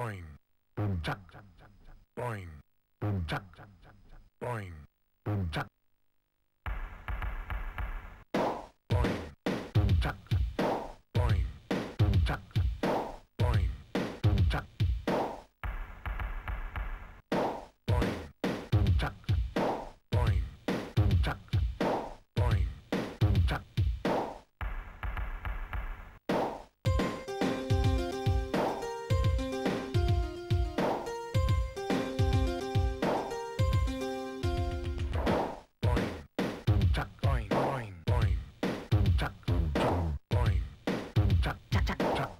boing, boing. chắc rồi